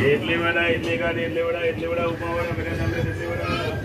इडली वाला इडली का इडली बड़ा इडली बड़ा उपमा बड़ा मेरे सामने इडली बड़ा